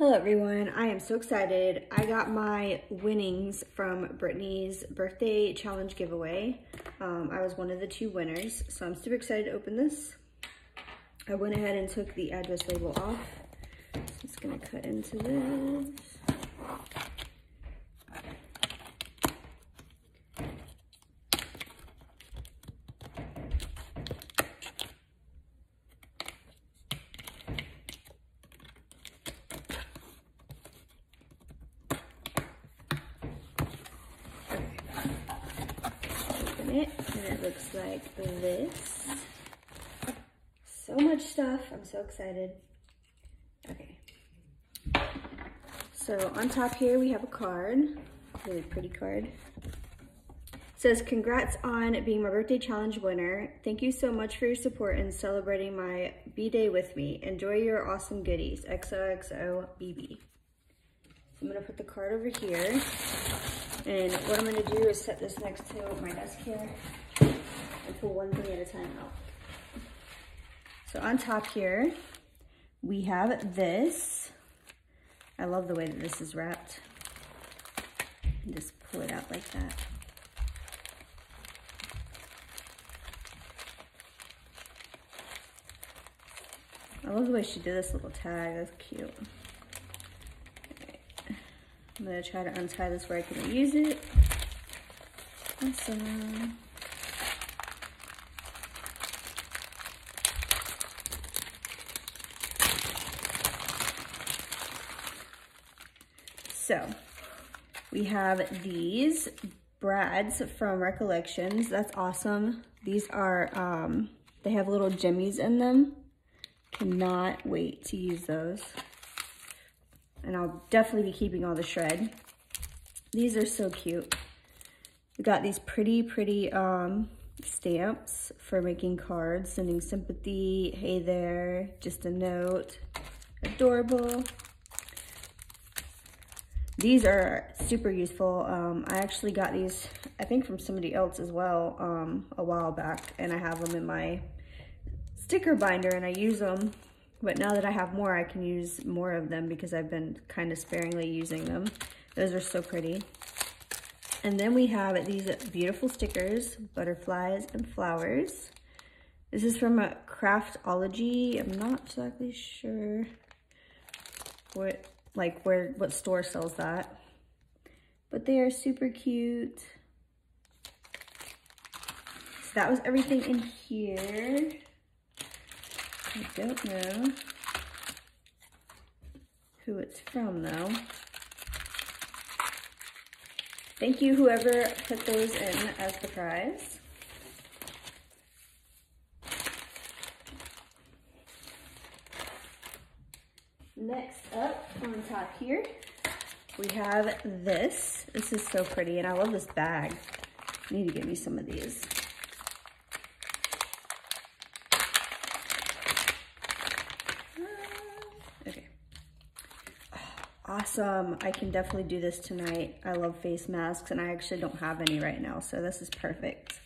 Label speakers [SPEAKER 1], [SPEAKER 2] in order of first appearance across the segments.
[SPEAKER 1] Hello everyone, I am so excited. I got my winnings from Brittanee's birthday challenge giveaway. Um, I was one of the two winners, so I'm super excited to open this. I went ahead and took the address label off. So just gonna cut into this. it and it looks like this. So much stuff. I'm so excited. Okay. So on top here we have a card. Really pretty card. It says, congrats on being my birthday challenge winner. Thank you so much for your support and celebrating my B-Day with me. Enjoy your awesome goodies. XOXO BB. I'm gonna put the card over here. And what I'm gonna do is set this next to my desk here and pull one thing at a time out. So on top here, we have this. I love the way that this is wrapped. Just pull it out like that. I love the way she did this little tag, that's cute. I'm gonna try to untie this where I can use it. Awesome. So we have these brads from Recollections. That's awesome. These are, um, they have little jimmies in them. Cannot wait to use those and I'll definitely be keeping all the shred. These are so cute. We got these pretty, pretty um, stamps for making cards, sending sympathy, hey there, just a note, adorable. These are super useful. Um, I actually got these, I think from somebody else as well, um, a while back, and I have them in my sticker binder and I use them but now that I have more, I can use more of them because I've been kind of sparingly using them. Those are so pretty. And then we have these beautiful stickers, butterflies and flowers. This is from a Craftology. I'm not exactly sure what, like where, what store sells that. But they are super cute. So that was everything in here. I don't know who it's from though. Thank you whoever put those in as the prize. Next up on top here, we have this. This is so pretty and I love this bag. I need to get me some of these. Okay, ah, awesome. I can definitely do this tonight. I love face masks and I actually don't have any right now, so this is perfect.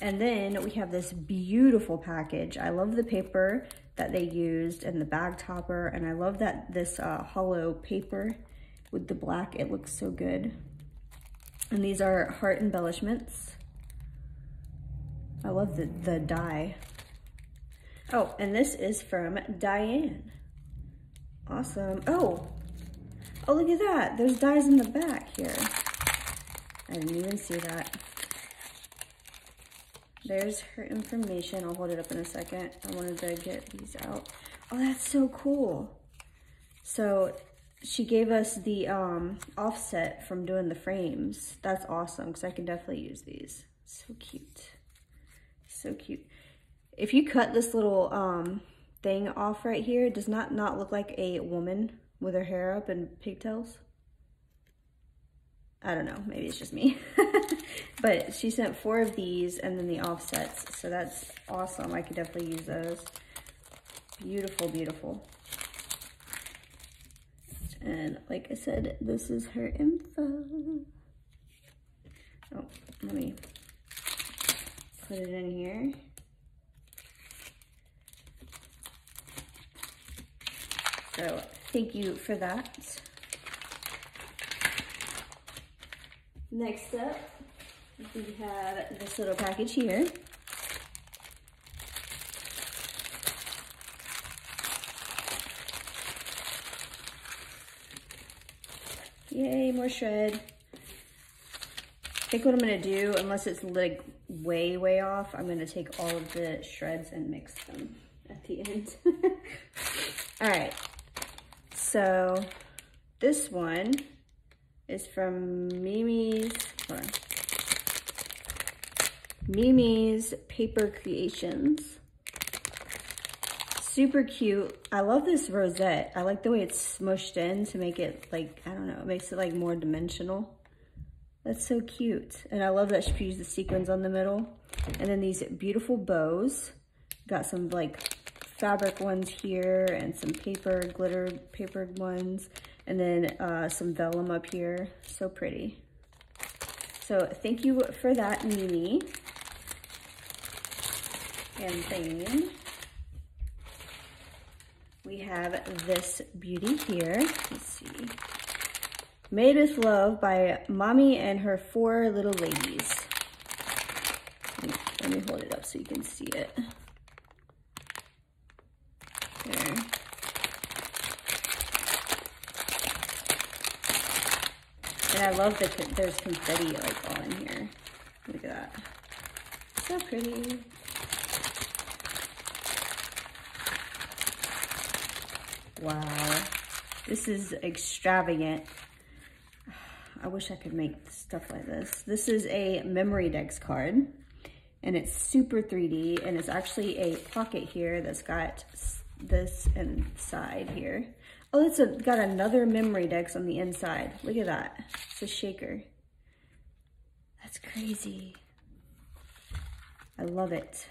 [SPEAKER 1] And then we have this beautiful package. I love the paper that they used and the bag topper, and I love that this uh, hollow paper with the black, it looks so good. And these are heart embellishments. I love the, the die. Oh, and this is from Diane. Awesome. Oh, Oh, look at that. There's dies in the back here. I didn't even see that. There's her information. I'll hold it up in a second. I wanted to get these out. Oh, that's so cool. So she gave us the um, offset from doing the frames. That's awesome because I can definitely use these. So cute. So cute. If you cut this little um, thing off right here, it does not not look like a woman with her hair up and pigtails. I don't know, maybe it's just me. but she sent four of these and then the offsets. So that's awesome. I could definitely use those. Beautiful, beautiful. And like I said, this is her info. Oh, let me put it in here. So thank you for that. Next up, we have this little package here. Yay, more shred. I think what I'm gonna do, unless it's like way, way off, I'm gonna take all of the shreds and mix them at the end. all right, so this one is from Mimi's, Mimi's Paper Creations. Super cute. I love this rosette. I like the way it's smushed in to make it like, I don't know, it makes it like more dimensional. That's so cute. And I love that she used the sequins on the middle. And then these beautiful bows. Got some like fabric ones here and some paper, glitter papered ones. And then uh, some vellum up here. So pretty. So thank you for that, Mimi. And then we have this beauty here. Let's see. Made with Love by Mommy and her four little ladies. Let me hold it up so you can see it. There. And I love that there's confetti like all in here. Look at that. So pretty. Wow. This is extravagant. I wish I could make stuff like this. This is a Memorydex card and it's super 3D and it's actually a pocket here that's got this inside here. Oh, it's a, got another Memorydex on the inside. Look at that. It's a shaker. That's crazy. I love it.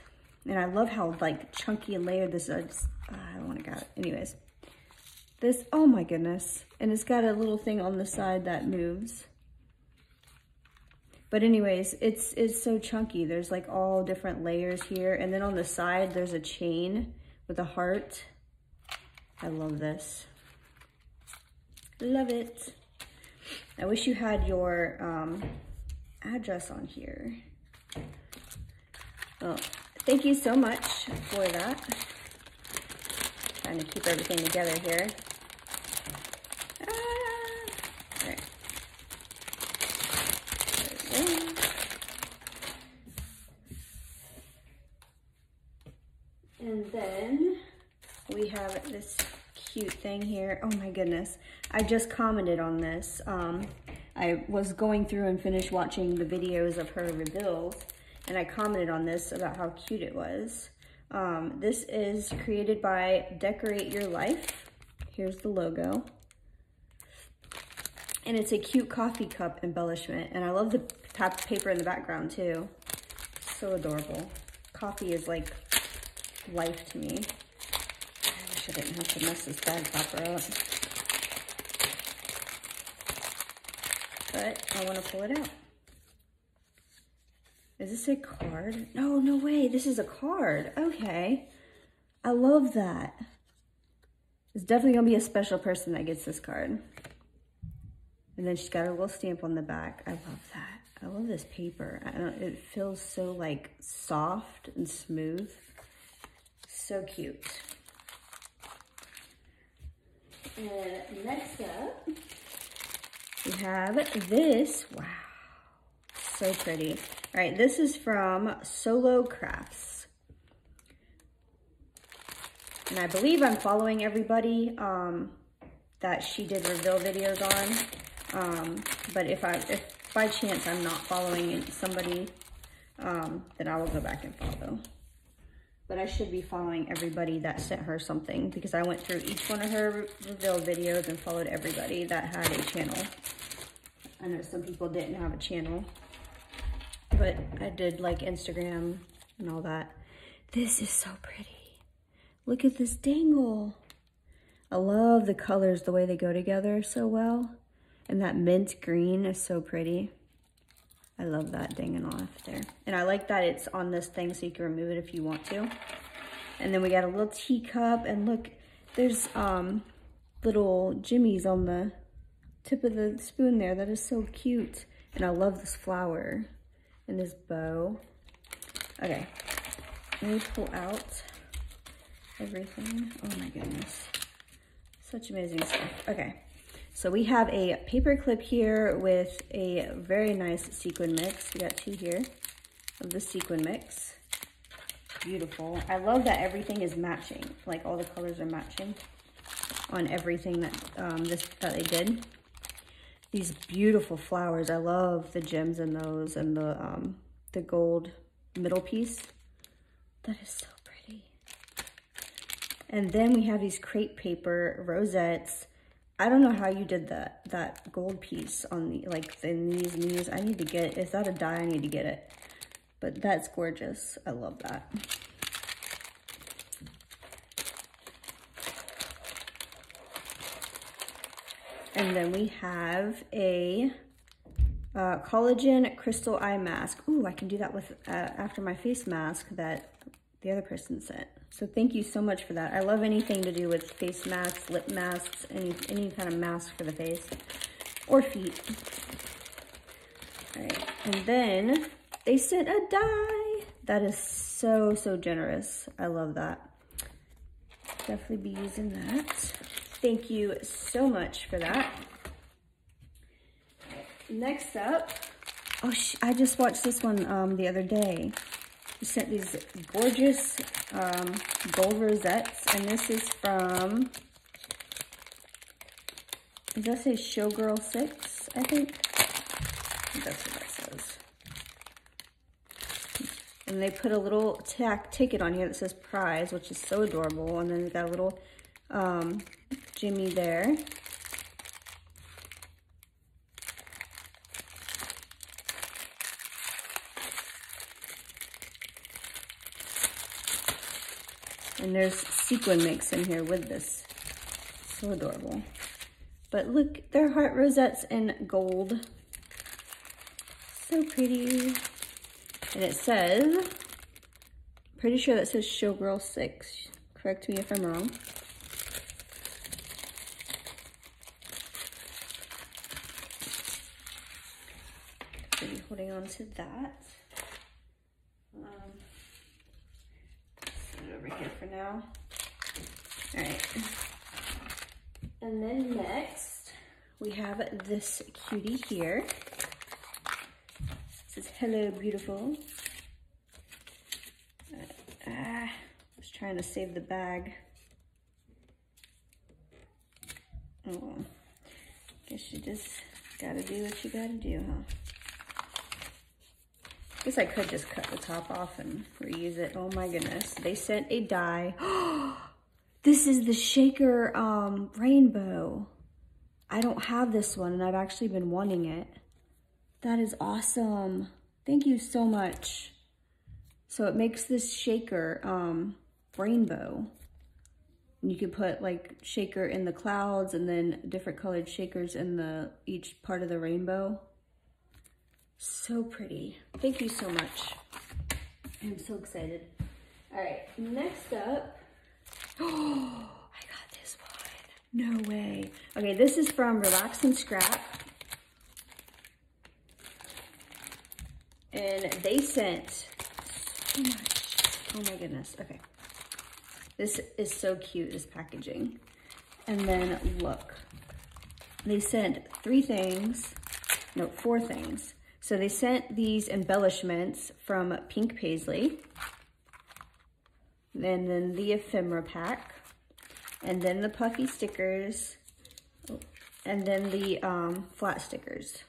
[SPEAKER 1] And I love how like chunky and layered this is. oh, I don't want to got it. Anyways. This, oh my goodness. And it's got a little thing on the side that moves. But anyways, it's, it's so chunky. There's like all different layers here. And then on the side, there's a chain with a heart. I love this. Love it. I wish you had your um, address on here. Well, thank you so much for that. Trying to keep everything together here. And then we have this cute thing here. Oh my goodness. I just commented on this. Um, I was going through and finished watching the videos of her reveals and I commented on this about how cute it was. Um, this is created by Decorate Your Life. Here's the logo. And it's a cute coffee cup embellishment. And I love the paper in the background too. So adorable. Coffee is like life to me. I didn't have to mess this bag topper up. But I want to pull it out. Is this a card? No, no way. This is a card. Okay. I love that. It's definitely going to be a special person that gets this card. And then she's got a little stamp on the back. I love that. I love this paper. It feels so like soft and smooth. So cute. And next up, we have this. Wow, so pretty. All right, this is from Solo Crafts. And I believe I'm following everybody um, that she did reveal videos on. Um, but if I, if by chance I'm not following somebody, um, then I will go back and follow but I should be following everybody that sent her something because I went through each one of her reveal videos and followed everybody that had a channel. I know some people didn't have a channel, but I did like Instagram and all that. This is so pretty. Look at this dangle. I love the colors, the way they go together so well. And that mint green is so pretty. I love that dangling off there. And I like that it's on this thing so you can remove it if you want to. And then we got a little teacup and look, there's um, little jimmies on the tip of the spoon there. That is so cute. And I love this flower and this bow. Okay, let me pull out everything. Oh my goodness. Such amazing stuff. Okay, so we have a paper clip here with a very nice sequin mix. We got two here of the sequin mix. Beautiful. I love that everything is matching. Like all the colors are matching on everything that um, this that they did. These beautiful flowers. I love the gems in those and the um, the gold middle piece. That is so pretty. And then we have these crepe paper rosettes. I don't know how you did that that gold piece on the like in these these. I need to get is that a die? I need to get it. But that's gorgeous. I love that. And then we have a uh, collagen crystal eye mask. Ooh, I can do that with uh, after my face mask that the other person sent. So thank you so much for that. I love anything to do with face masks, lip masks, any, any kind of mask for the face or feet. All right, and then they sent a die. That is so, so generous. I love that. Definitely be using that. Thank you so much for that. Next up, oh, I just watched this one um, the other day. You sent these gorgeous um, gold rosettes, and this is from, does that say Showgirl 6, I think? That's what that says. And they put a little tack ticket on here that says prize, which is so adorable. And then they got a little um, Jimmy there. And there's sequin mix in here with this. So adorable. But look, they're heart rosettes in gold. So pretty. And it says, pretty sure that says Showgirl 6. Correct me if I'm wrong. holding on to that. Um, set it over for now. All right. And then next, we have this cutie here. It says, hello, beautiful. Uh, ah, I was trying to save the bag. Oh, guess you just gotta do what you gotta do, huh? I guess I could just cut the top off and reuse it. Oh my goodness. They sent a die. this is the shaker um, rainbow. I don't have this one and I've actually been wanting it. That is awesome. Thank you so much. So it makes this shaker um, rainbow. And you could put like shaker in the clouds and then different colored shakers in the each part of the rainbow. So pretty. Thank you so much. I'm so excited. All right, next up. Oh, I got this one. No way. Okay, this is from Relax and Scrap. And they sent so much. Oh my goodness. Okay. This is so cute, this packaging. And then look, they sent three things, no, four things. So they sent these embellishments from Pink Paislee. And then the ephemera pack. And then the puffy stickers. And then the um, flat stickers.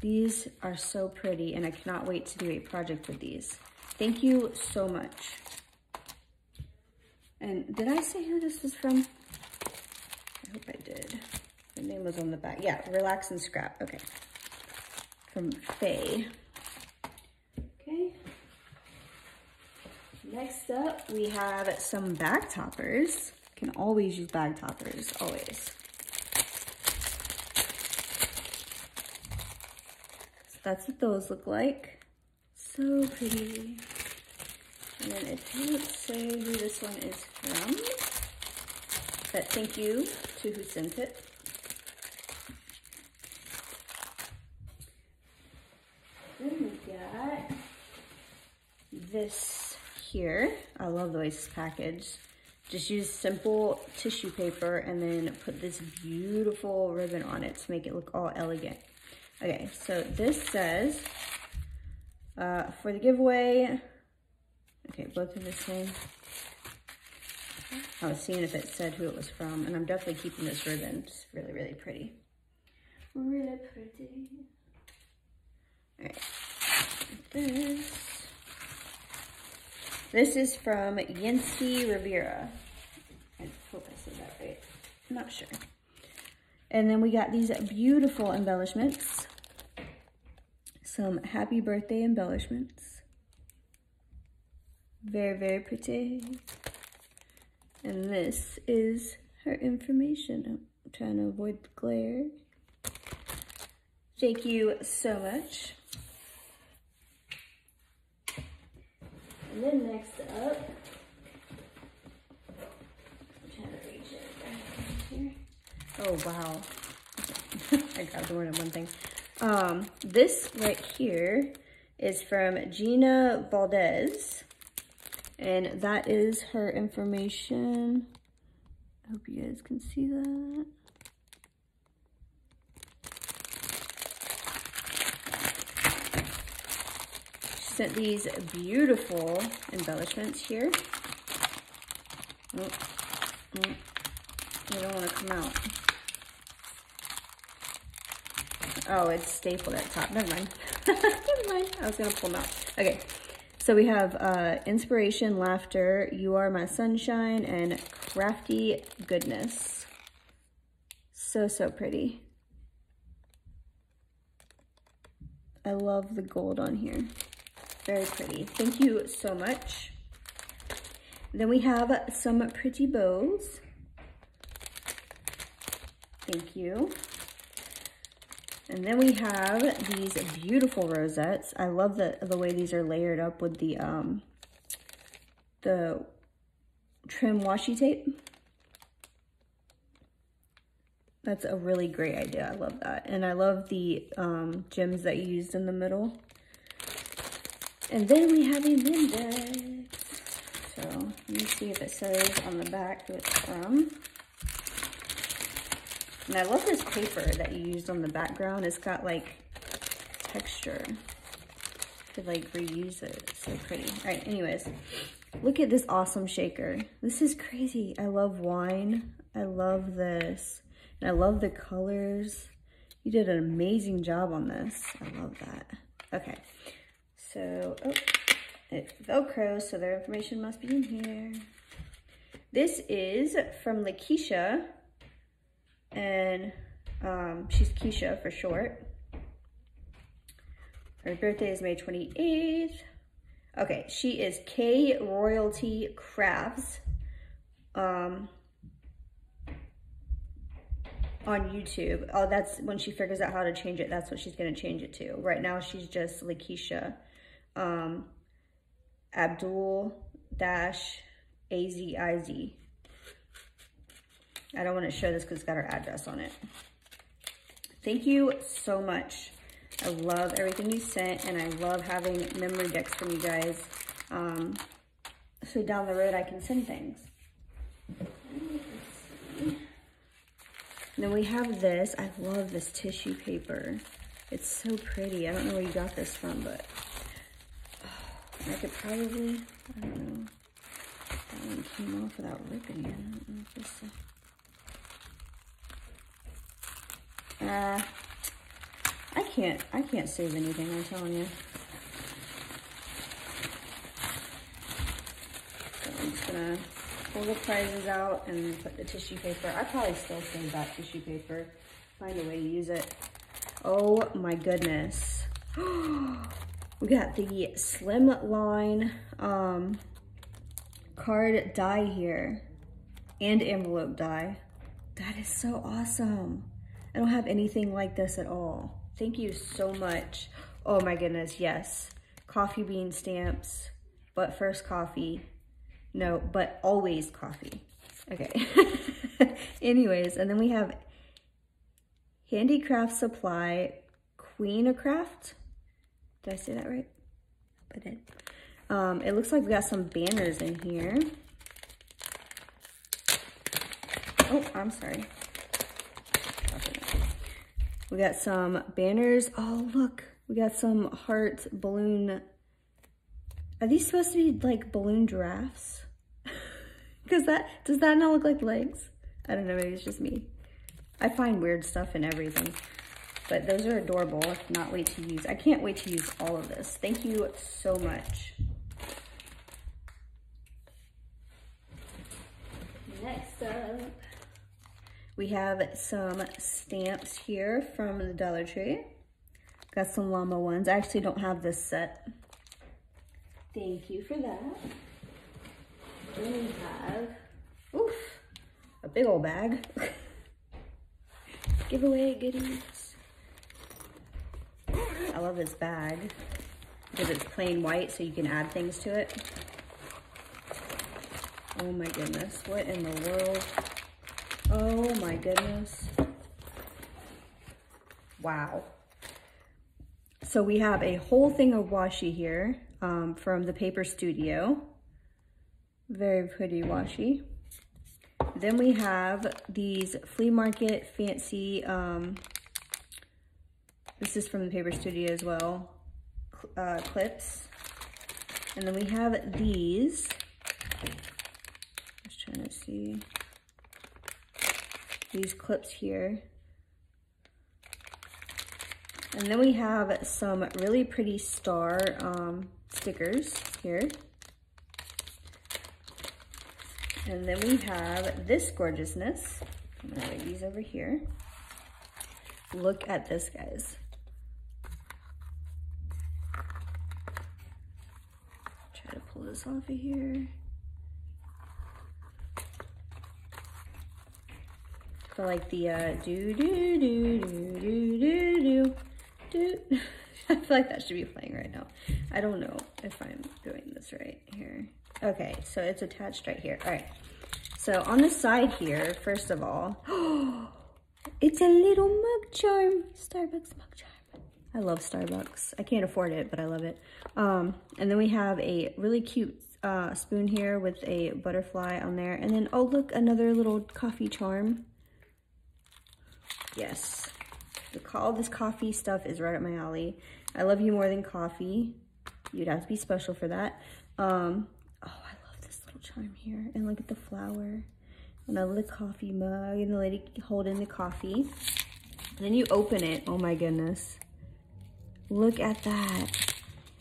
[SPEAKER 1] These are so pretty and I cannot wait to do a project with these. Thank you so much. And did I say who this was from? I hope I did. The name was on the back. Yeah, Relax and Scrap. Okay from Faye. Okay. Next up, we have some bag toppers. Can always use bag toppers, always. So that's what those look like. So pretty. And then it didn't say who this one is from. But thank you to who sent it. Then we got this here. I love the way this is packaged. Just use simple tissue paper and then put this beautiful ribbon on it to make it look all elegant. Okay, so this says, uh, for the giveaway, okay, both are the same. I was seeing if it said who it was from, and I'm definitely keeping this ribbon. It's really, really pretty. Really pretty. All right, this. This is from Yancy Rivera. I hope I said that right. I'm not sure. And then we got these beautiful embellishments. Some happy birthday embellishments. Very, very pretty. And this is her information. I'm trying to avoid the glare. Thank you so much. And then next up. Oh, wow. I grabbed the word on one thing. Um, this right here is from Gina Valdez. And that is her information. I hope you guys can see that. Sent these beautiful embellishments here. Oh, oh, they don't want to come out. Oh, it's stapled at the top. Never mind. Never mind. I was going to pull them out. Okay. So we have uh, Inspiration, Laughter, You Are My Sunshine, and Crafty Goodness. So, so pretty. I love the gold on here. Very pretty. Thank you so much. Then we have some pretty bows. Thank you. And then we have these beautiful rosettes. I love the, the way these are layered up with the, um, the trim washi tape. That's a really great idea. I love that. And I love the um, gems that you used in the middle. And then we have a Lindex. So let me see if it says on the back who it's from. And I love this paper that you used on the background. It's got like texture. Could like reuse it. It's so pretty. All right, anyways, look at this awesome shaker. This is crazy. I love wine. I love this. And I love the colors. You did an amazing job on this. I love that. Okay, so, oh, Velcro, so their information must be in here. This is from Lakeisha and um, she's Keisha for short. Her birthday is May 28th. Okay, she is K Royalty Crafts um, on YouTube. Oh, that's when she figures out how to change it. That's what she's going to change it to. Right now, she's just Lakeisha um, Abdul dash A-Z-I-Z. I don't want to show this because it's got our address on it. Thank you so much. I love everything you sent, and I love having Memorydex from you guys. Um, so down the road, I can send things. Then we have this. I love this tissue paper. It's so pretty. I don't know where you got this from, but I could probably, I don't know. That one came off without ripping it. I don't know if this, uh, Uh, I can't, I can't save anything, I'm telling you. So I'm just gonna pull the prizes out and put the tissue paper. I probably still save that tissue paper. Find a way to use it. Oh my goodness. we got the slim line um, card die here and envelope die. That is so awesome. I don't have anything like this at all. Thank you so much. Oh my goodness, yes. Coffee bean stamps, but first coffee. No, but always coffee. Okay. Anyways, and then we have Handicraft Supply Queen of Craft. Did I say that right? I did. Um, it looks like we got some banners in here. Oh, I'm sorry. We got some banners. Oh, look. We got some heart balloon. Are these supposed to be like balloon giraffes? Because that, does that not look like legs? I don't know, maybe it's just me. I find weird stuff in everything. But those are adorable. I cannot wait to use. I can't wait to use all of this. Thank you so much. Next up, we have some stamps here from the Dollar Tree. Got some llama ones. I actually don't have this set. Thank you for that. Then we have, oof, a big old bag. Giveaway goodies. I love this bag because it's plain white so you can add things to it. Oh my goodness, what in the world? Oh my goodness. Wow. So we have a whole thing of washi here um, from the Paper Studio. Very pretty washi. Then we have these flea market fancy, um, this is from the Paper Studio as well, uh, clips. And then we have these. Just trying to see. These clips here. And then we have some really pretty star um, stickers here. And then we have this gorgeousness. I'm gonna lay these over here. Look at this, guys. Try to pull this off of here. For like the uh, do do do do do do do do. I feel like that should be playing right now. I don't know if I'm doing this right here. Okay, so it's attached right here. All right. So on the side here, first of all, it's a little mug charm. Starbucks mug charm. I love Starbucks. I can't afford it, but I love it. Um, and then we have a really cute uh, spoon here with a butterfly on there. And then, oh, look, another little coffee charm. Yes. The, all this coffee stuff is right up my alley. I love you more than coffee. You'd have to be special for that. Um, Oh, I love this little charm here. And look at the flower. and Another the coffee mug and the lady holding the coffee. And then you open it. Oh my goodness. Look at that.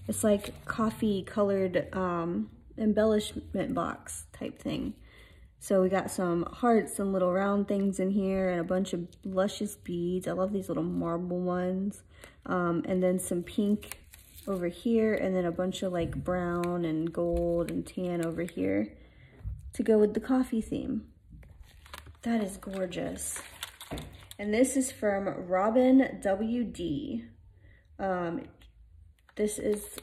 [SPEAKER 1] It's like coffee colored um, embellishment box type thing. So we got some hearts and little round things in here and a bunch of luscious beads. I love these little marble ones. Um, and then some pink over here and then a bunch of like brown and gold and tan over here to go with the coffee theme. That is gorgeous. And this is from Robin WD. Um, this is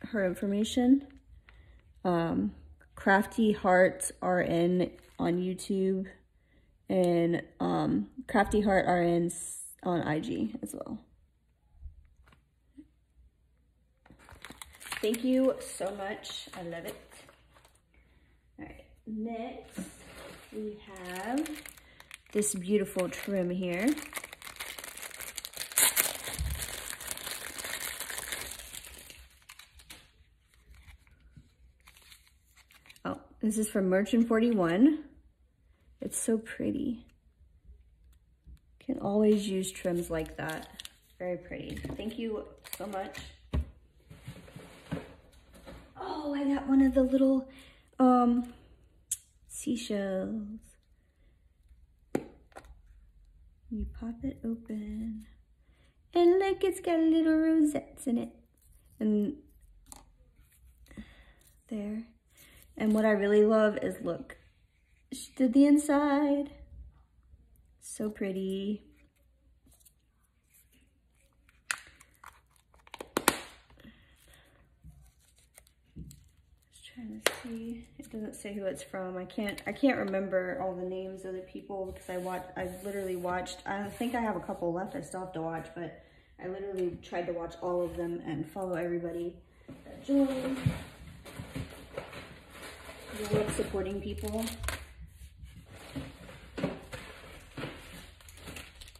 [SPEAKER 1] her information. Um, Crafty Hearts RN on YouTube and um, Crafty Heart RN on IG as well. Thank you so much. I love it. All right, next we have this beautiful trim here. Oh, this is from Merchant 41. It's so pretty. Can always use trims like that. Very pretty. Thank you so much. Oh, I got one of the little um, seashells. You pop it open. And look, it's got little rosettes in it. And there. And what I really love is, look, she did the inside. So pretty. Just trying to see. It doesn't say who it's from. I can't I can't remember all the names of the people because I watched I literally watched I think I have a couple left I still have to watch, but I literally tried to watch all of them and follow everybody that joined. I love supporting people.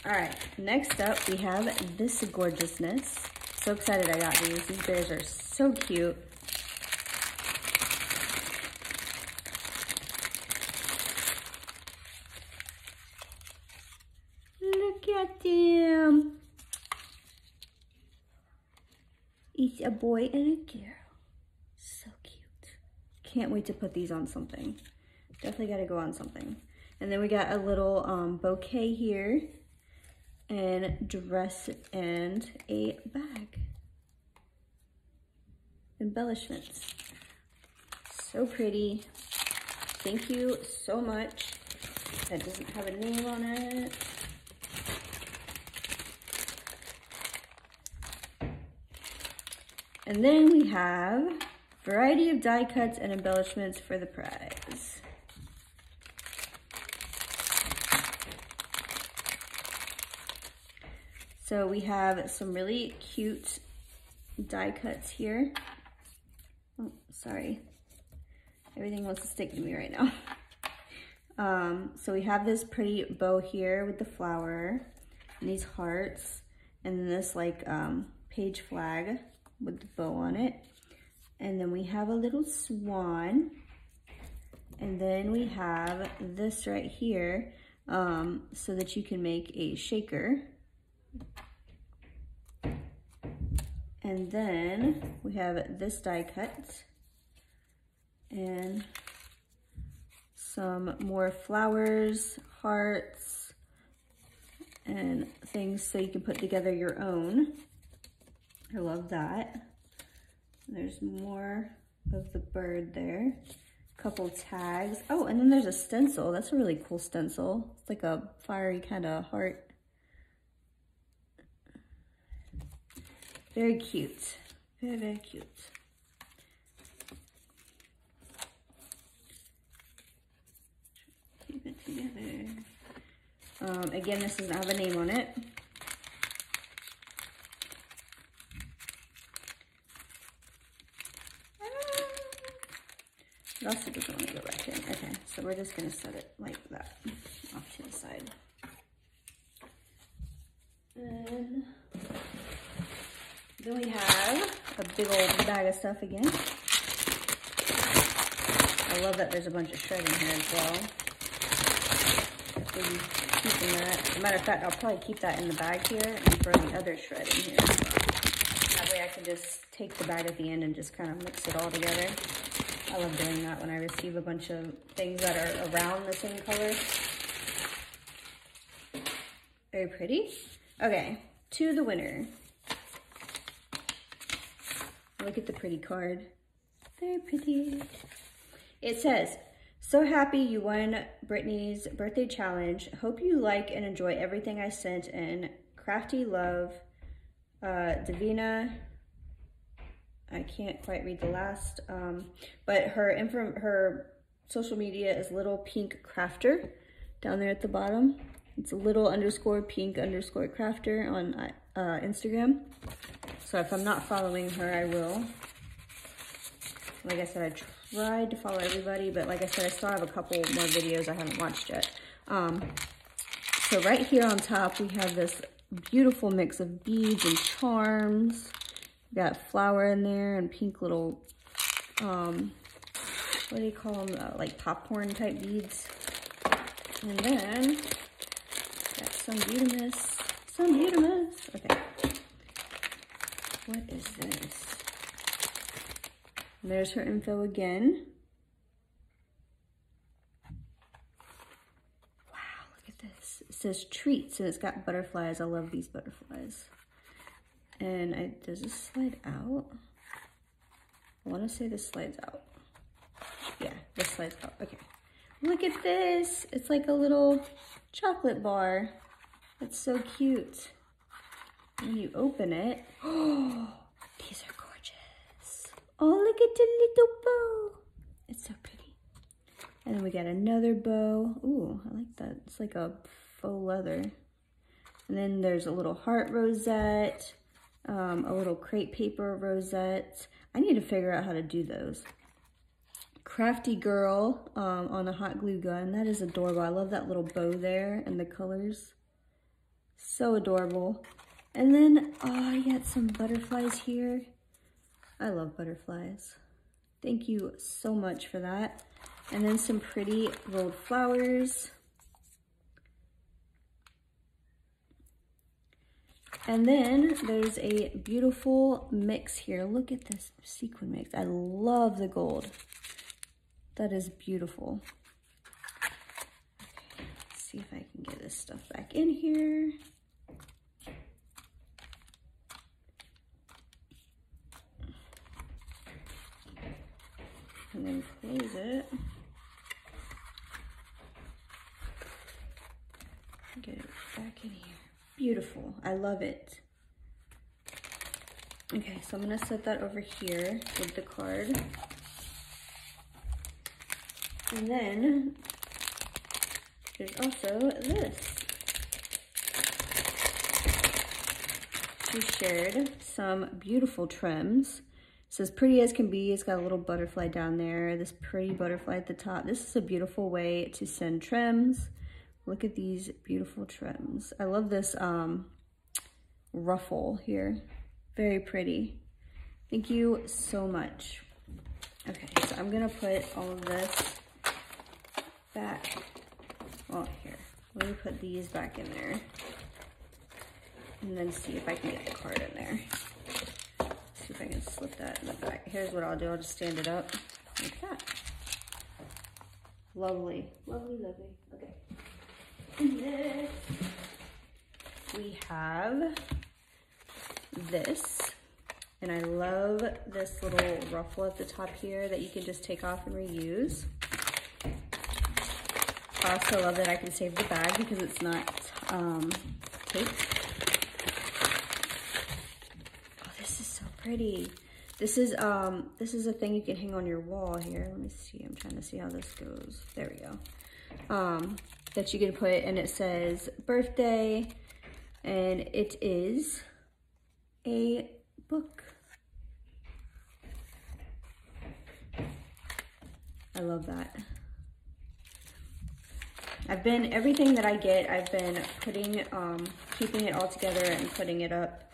[SPEAKER 1] All right, next up we have this gorgeousness. So excited I got these. These bears are so cute. Look at them. It's a boy and a girl. Can't wait to put these on something. Definitely got to go on something. And then we got a little um, bouquet here and dress and a bag. Embellishments. So pretty. Thank you so much. That doesn't have a name on it. And then we have variety of die cuts and embellishments for the prize. So we have some really cute die cuts here. Oh, sorry. Everything wants to stick to me right now. Um, so we have this pretty bow here with the flower and these hearts and this like um, page flag with the bow on it. And then we have a little swan. And then we have this right here um, so that you can make a shaker. And then we have this die cut and some more flowers, hearts, and things so you can put together your own. I love that. There's more of the bird there. Couple tags. Oh, and then there's a stencil. That's a really cool stencil. It's like a fiery kind of heart. Very cute. Very, very cute. Keep it together. Um, again, this doesn't have a name on it. Doesn't want to go back in. Okay, so we're just going to set it like that off to the side. And then we have a big old bag of stuff again. I love that there's a bunch of shredding here as well. As a matter of fact, I'll probably keep that in the bag here and throw the other shred in here. That way I can just take the bag at the end and just kind of mix it all together. I love doing that when I receive a bunch of things that are around the same color. Very pretty. Okay, to the winner. Look at the pretty card. Very pretty. It says, so happy you won Brittanee's birthday challenge. Hope you like and enjoy everything I sent in. Crafty love, uh, Davina, I can't quite read the last, um, but her her social media is little pink crafter down there at the bottom. It's little underscore pink underscore crafter on uh, Instagram. So if I'm not following her, I will. Like I said, I tried to follow everybody, but like I said, I still have a couple more videos I haven't watched yet. Um, so right here on top, we have this beautiful mix of beads and charms. Got flower in there and pink little, um, what do you call them? Uh, like popcorn type beads. And then got some Beautimus. Some Beautimus. Okay. What is this? There's her info again. Wow, look at this. It says treats and it's got butterflies. I love these butterflies. And I, does this slide out? I want to say this slides out. Yeah, this slides out. Okay. Look at this. It's like a little chocolate bar. It's so cute. When you open it, oh, these are gorgeous. Oh, look at the little bow. It's so pretty. And then we got another bow. Ooh, I like that. It's like a faux leather. And then there's a little heart rosette, um, a little crepe paper rosette. I need to figure out how to do those. Crafty Girl um, on a hot glue gun. That is adorable. I love that little bow there and the colors. So adorable. And then, oh, I got some butterflies here. I love butterflies. Thank you so much for that. And then some pretty rolled flowers. And then there's a beautiful mix here. Look at this sequin mix. I love the gold. That is beautiful. Okay, see if I can get this stuff back in here. And then close it. Get it back in here. Beautiful. I love it. Okay, so I'm going to set that over here with the card. And then there's also this. She shared some beautiful trims. It says pretty as can be. It's got a little butterfly down there. This pretty butterfly at the top. This is a beautiful way to send trims. Look at these beautiful trims. I love this um, ruffle here. Very pretty. Thank you so much. Okay, so I'm gonna put all of this back. Well, here. Let me put these back in there. And then see if I can get the card in there. See if I can slip that in the back. Here's what I'll do. I'll just stand it up like that. Lovely, lovely, lovely. Okay we have this. And I love this little ruffle at the top here that you can just take off and reuse. I also love that I can save the bag because it's not um, taped. Oh, this is so pretty. This is um this is a thing you can hang on your wall here. Let me see. I'm trying to see how this goes. There we go. Um, that you can put and it says birthday and it is a book. I love that. I've been, everything that I get, I've been putting, um, keeping it all together and putting it up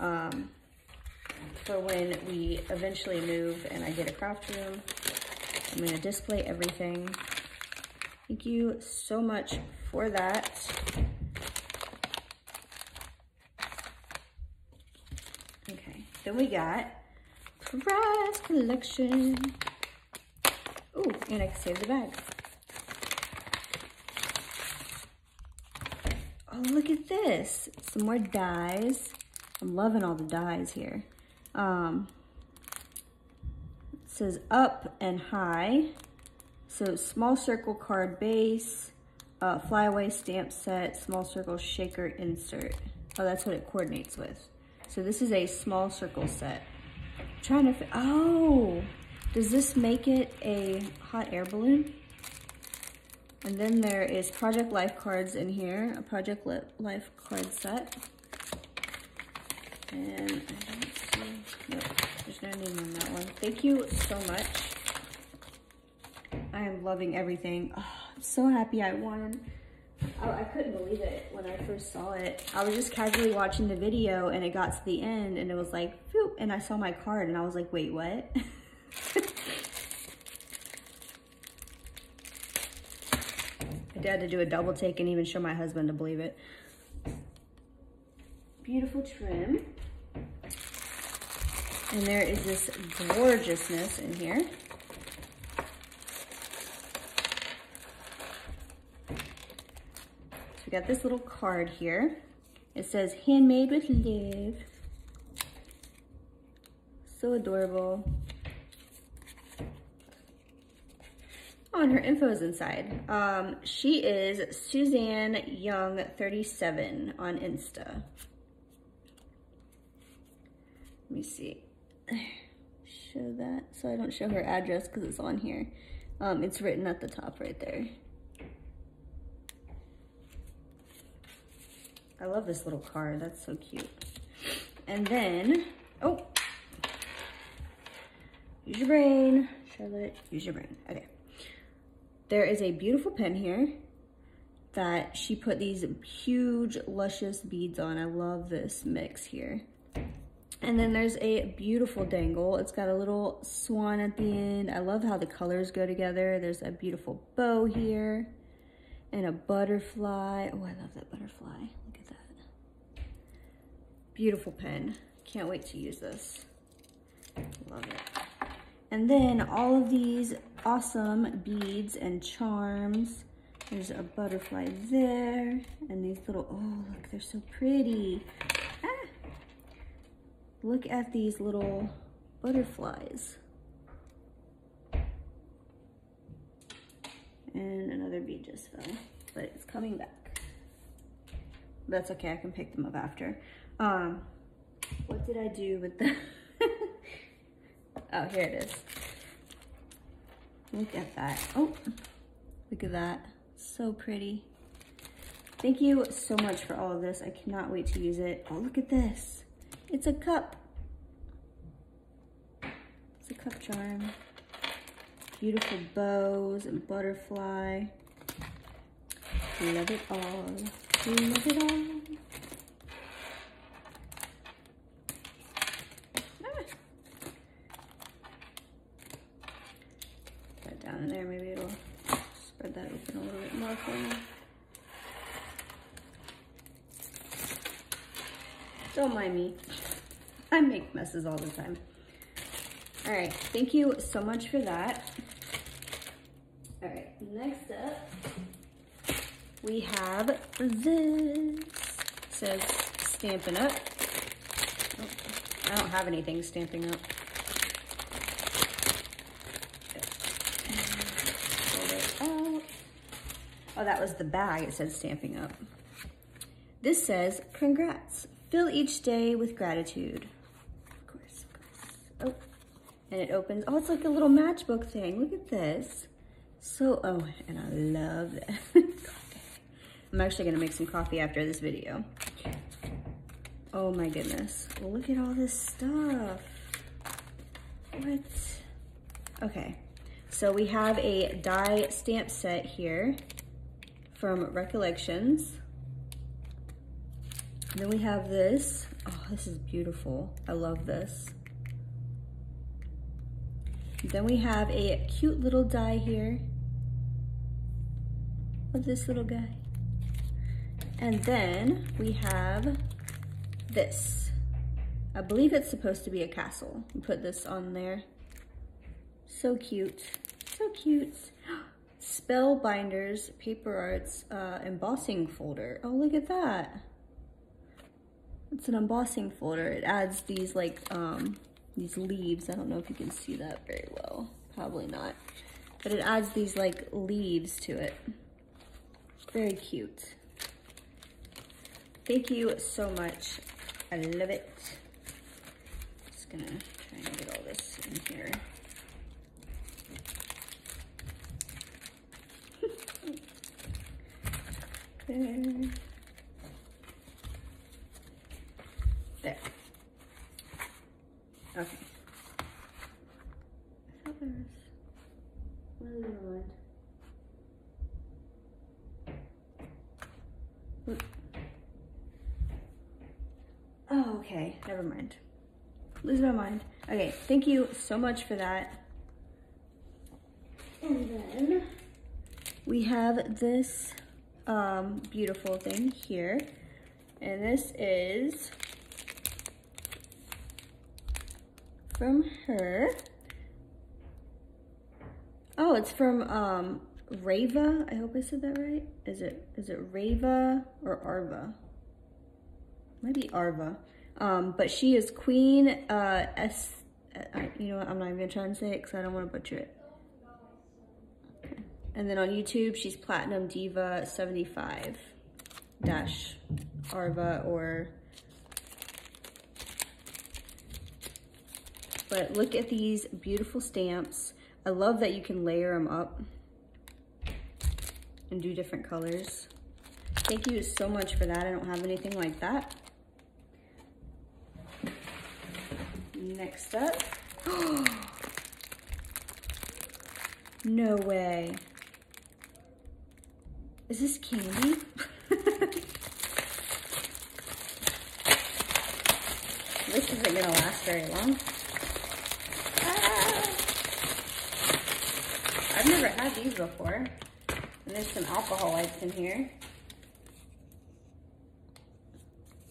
[SPEAKER 1] um, for when we eventually move and I get a craft room. I'm to display everything. Thank you so much for that. Okay, then we got prize collection. Ooh, and I can save the bag. Oh, look at this. Some more dies. I'm loving all the dies here. Um, it says up and high. So small circle card base, uh, flyaway stamp set, small circle shaker insert. Oh, that's what it coordinates with. So this is a small circle set. I'm trying to, oh, does this make it a hot air balloon? And then there is Project Life cards in here, a Project Life card set. And I don't see, nope, there's no name on that one. Thank you so much. I am loving everything. Oh, I'm so happy I won. I couldn't believe it when I first saw it. I was just casually watching the video and it got to the end and it was like, Phoop, and I saw my card and I was like, wait, what? I had to do a double take and even show my husband to believe it. Beautiful trim. And there is this gorgeousness in here. We got this little card here. It says, handmade with love. So adorable. Oh, and her info is inside. Um, she is Suzanne Young 37 on Insta. Let me see. show that so I don't show her address because it's on here. Um, it's written at the top right there. I love this little card. That's so cute. And then, oh, use your brain. Charlotte, use your brain. Okay. There is a beautiful pen here that she put these huge, luscious beads on. I love this mix here. And then there's a beautiful dangle. It's got a little swan at the end. I love how the colors go together. There's a beautiful bow here and a butterfly. Oh, I love that butterfly. Look. Beautiful pen. Can't wait to use this. Love it. And then all of these awesome beads and charms. There's a butterfly there and these little, oh, look, they're so pretty. Ah. Look at these little butterflies. And another bee just fell, but it's coming back. That's okay, I can pick them up after. Um, what did I do with the, oh, here it is. Look at that. Oh, look at that. So pretty. Thank you so much for all of this. I cannot wait to use it. Oh, look at this. It's a cup. It's a cup charm. Beautiful bows and butterfly. Love it all. Love it all. Ah. Put that down there. Maybe it'll spread that open a little bit more for me. Don't mind me. I make messes all the time. All right, thank you so much for that. All right, next up, we have this. It says Stampin' Up. Oh, I don't have anything Stampin' Up. Oh, that was the bag. It said Stampin' Up. This says, congrats. Fill each day with gratitude. Of course, of course. Oh, and it opens. Oh, it's like a little matchbook thing. Look at this. So, oh, and I love that. I'm actually gonna make some coffee after this video. Oh my goodness. Look at all this stuff. What? Okay, so we have a die stamp set here from Recollections. Then we have this. Oh, this is beautiful. I love this. Then we have a cute little die here of this little guy. And then we have this. I believe it's supposed to be a castle. We put this on there. So cute, so cute. Spellbinders, Paper Arts, uh, embossing folder. Oh, look at that. It's an embossing folder. It adds these like, um, these leaves. I don't know if you can see that very well. Probably not. But it adds these like leaves to it. Very cute. Thank you so much. I love it. Just gonna try and get all this in here. There. There. Okay. I thought there was, it? Oh, okay, never mind. Lose my mind. Okay, thank you so much for that. And then we have this um, beautiful thing here. And this is from her. Oh, it's from um, Rava. I hope I said that right. Is it is it Rava or Arva? Maybe Arva. Um, but she is Queen uh, S. Uh, you know what? I'm not even trying to say it because I don't want to butcher it. And then on YouTube, she's Platinum Diva 75 dash Arva or But look at these beautiful stamps. I love that you can layer them up and do different colors. Thank you so much for that. I don't have anything like that. Next up. no way. Is this candy? this isn't gonna last very long. Ah. I've never had these before. And there's some alcohol wipes in here.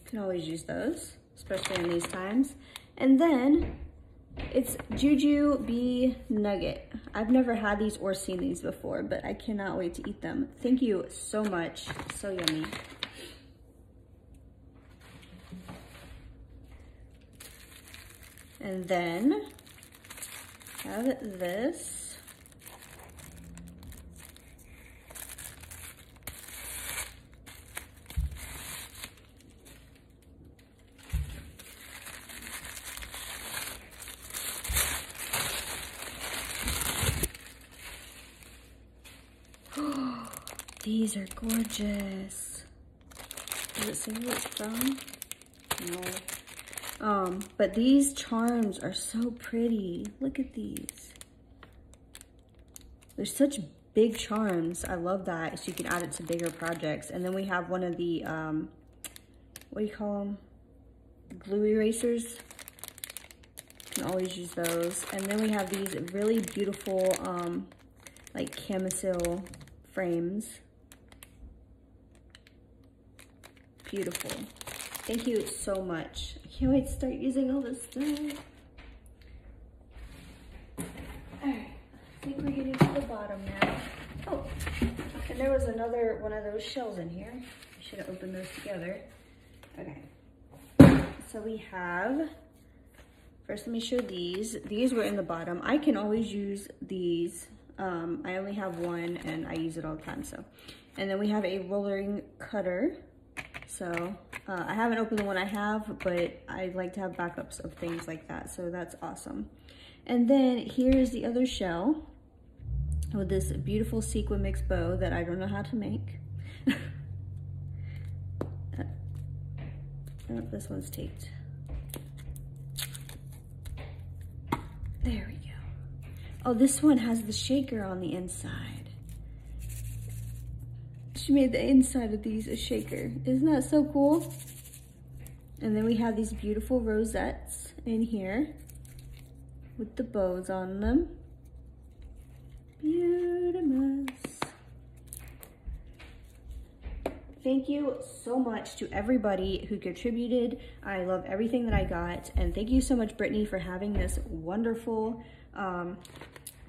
[SPEAKER 1] Can always use those, especially in these times. And then it's Juju Bee Nugget. I've never had these or seen these before, but I cannot wait to eat them. Thank you so much. So yummy. And then have this. These are gorgeous. Does it say where it's from? No. Um, but these charms are so pretty. Look at these. They're such big charms. I love that. So you can add it to bigger projects. And then we have one of the, um, what do you call them? Glue erasers. You can always use those. And then we have these really beautiful, um, like camisole frames. Beautiful. Thank you so much. I can't wait to start using all this stuff. Alright, I think we're getting to the bottom now. Oh, and there was another one of those shells in here. I should have opened those together. Okay. So we have, first let me show these. These were in the bottom. I can always use these. Um, I only have one and I use it all the time, so. And then we have a rolling cutter. So uh, I haven't opened the one I have, but I like to have backups of things like that. So that's awesome. And then here's the other shell with this beautiful sequin mix bow that I don't know how to make. oh, this one's taped. There we go. Oh, this one has the shaker on the inside. She made the inside of these a shaker. Isn't that so cool? And then we have these beautiful rosettes in here with the bows on them. Beautiful. Thank you so much to everybody who contributed. I love everything that I got. And thank you so much, Brittanee, for having this wonderful um,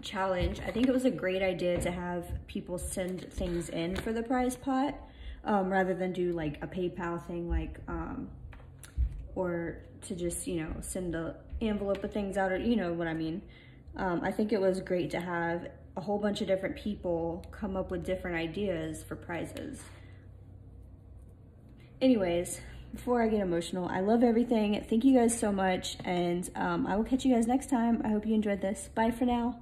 [SPEAKER 1] challenge. I think it was a great idea to have people send things in for the prize pot um, rather than do like a PayPal thing like, um, or to just, you know, send the envelope of things out or, you know what I mean. Um, I think it was great to have a whole bunch of different people come up with different ideas for prizes. Anyways, before I get emotional, I love everything. Thank you guys so much, and um, I will catch you guys next time. I hope you enjoyed this. Bye for now.